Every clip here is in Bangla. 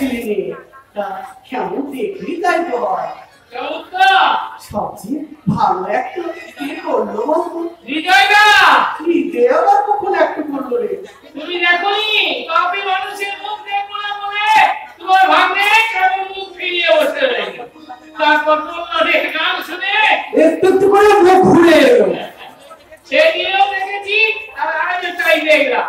ছেলে মেয়ে তা কেমন দেখলি তাই তো হয় সবচেয়ে ভালো একটা কি করল? বাবু হৃদয় আবার কখন একটু করল রে? তুমি দেখোনি কাপি মানুষের মুখ দেখব না বলে তোমার ভাগ্নে কেমন মুখ ফিরিয়ে বসে রইল? তারপর তোর গান শুনে একটু একটু করে মুখ ঘুরে এলো। সেদিনও দেখেছি আর আজও তাই দেখলাম।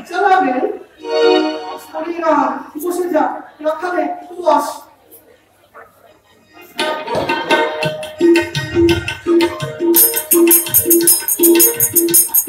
জয়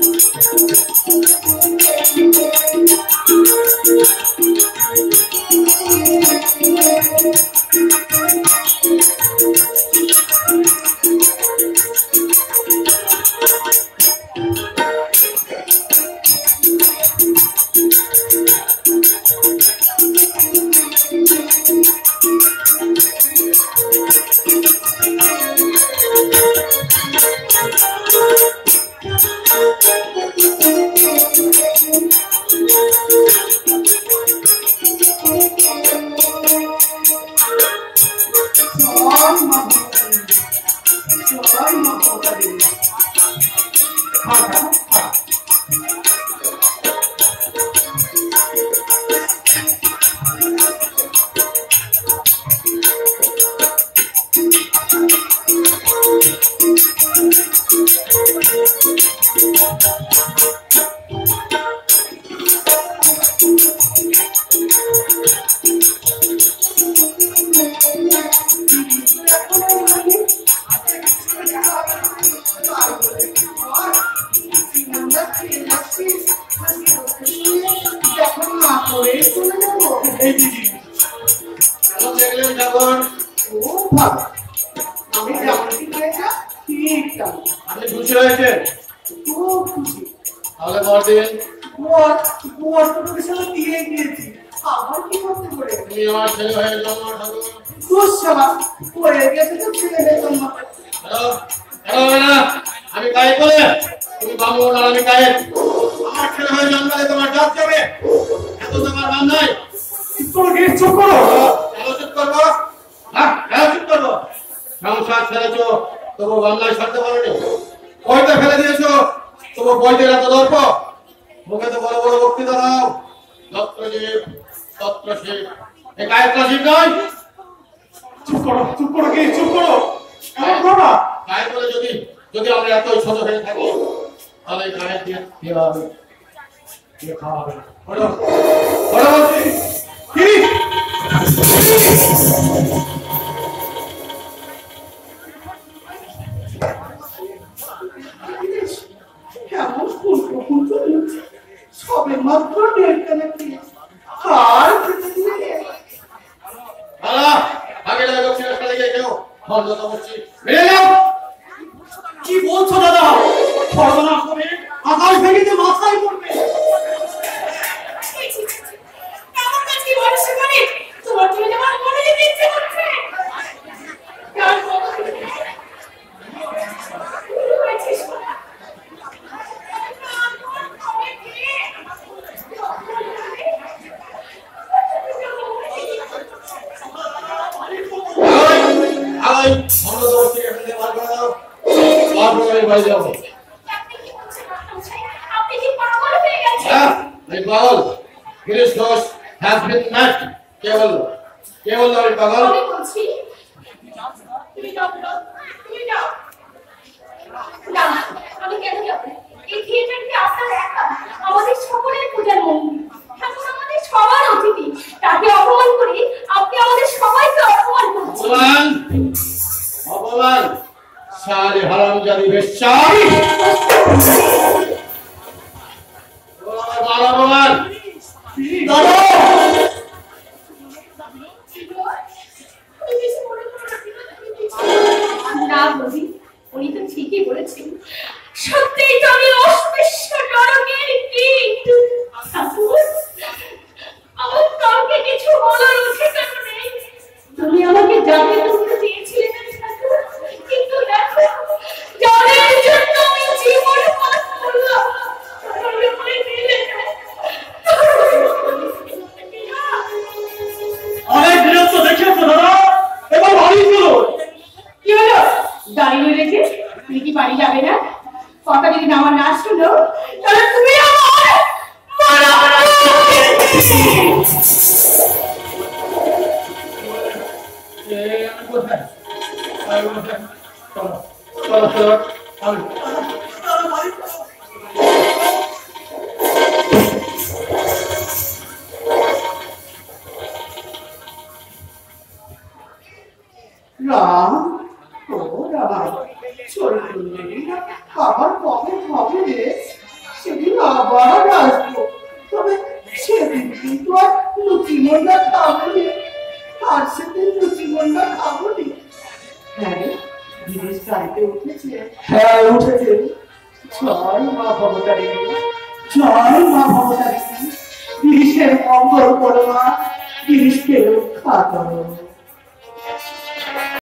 আমি খুব তাহলে তুমি গেছে না আমি গায়ে বলে তুমি বামুন আর আমি গায়ে আমার ছেলে হয়ে জন্মালে তোমার ডাক যাবে। এত তোমার নাই। তোর চুপ করো কেন চুপ করব হ্যাঁ কেন চুপ করব সংসার ছেড়েছো তবু বাংলায় ছাড়তে পারোনি? বইতে ফেলে দিয়েছ তবু বইতে এত দর্প? মুখে তো বড় বড় বক্তৃতা দাও। তত্ত্বশীব এ নয়। চুপ করো চুপ করো গেট চুপ করো। এমন করো না। গায়ের বলে যদি যদি আমরা এত ছোট হয়ে থাকি তাহলে দিয়ে দিয়ে হবে? দিয়ে খাওয়া হবে কি? দাদা, আগে লাগে দক্ষিণের সাথে গিয়ে বেরিয়ে যাও কি বলছো দাদা? আকাশ ভেঙে মাথায় হয়ে গেছেন হ্যাঁ আমি পাগল। Girish Ghosh has been mad কে বলল? কে আমাদের সকলের পূজার মন্দির হারাম জানি বলি উনি তো ঠিকই বলেছেন। যদি আমার না শুনো তাহলে তুমি আমি- আবার কবে হবে রে, সেদিন আবার আসব। তবে সেদিন কিন্তু আর লুচি মন্ডা খাব নি। আর সেদিন লুচি মন্ডা খাব হ্যাঁ রে উঠেছে। হ্যাঁ উঠেছে। জয় মা ভবতারিণী জয় মা ভবতারিণী। জিনিসের মঙ্গল করো মা জিনিসকে রক্ষা করো।